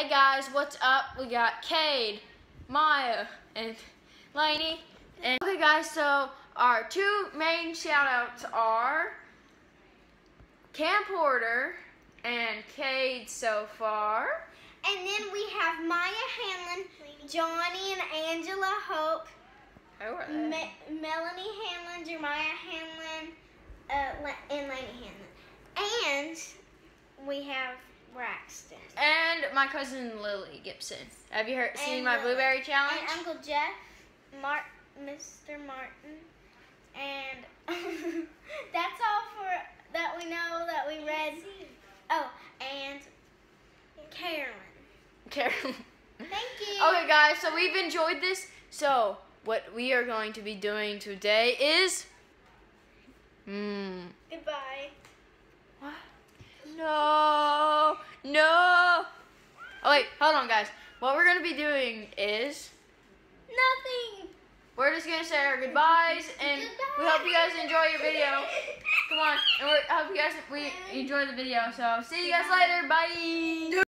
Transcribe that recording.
Hey guys, what's up? We got Cade, Maya, and Lainey. And okay guys, so our two main shout outs are Cam Porter and Cade so far. And then we have Maya Handlin, Johnny and Angela Hope, Who are they? Me- Melanie Handlin, Jeremiah Handlin, uh, and Laney Handlin. And we have Braxton. And my cousin Lily Gibson. Have you heard seen And my Lily. blueberry challenge? And Uncle Jeff, Mart, Mr. Martin, and that's all for that we know that we read. Oh, and Carolyn. Carolyn. Thank you. Okay, guys, so we've enjoyed this. So, what we are going to be doing today is. Hmm. Goodbye. What? No. Oh, wait, hold on, guys. What we're going to be doing is. Nothing. We're just going to say our goodbyes, and we hope you guys enjoy your video. Come on, and we hope you guys we enjoy the video. So, see you guys later. Bye.